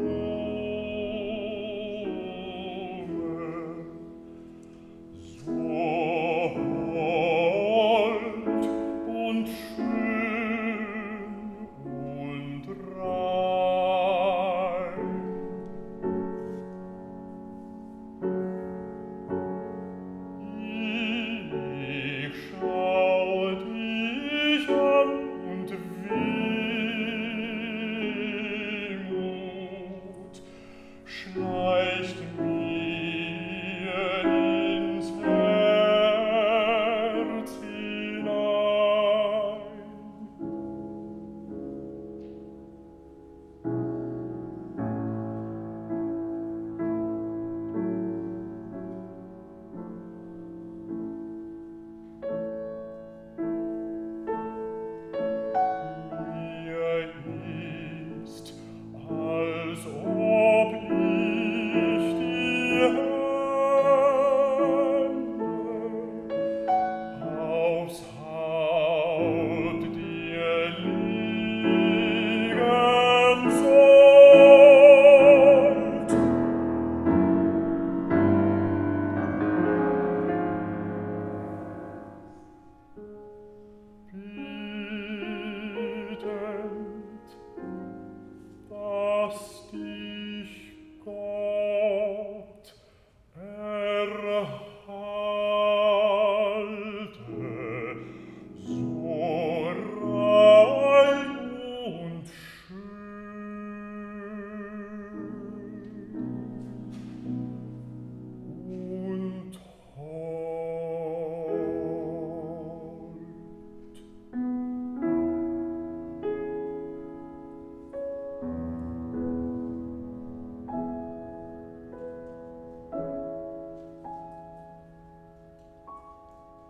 Lord. Sure.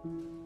You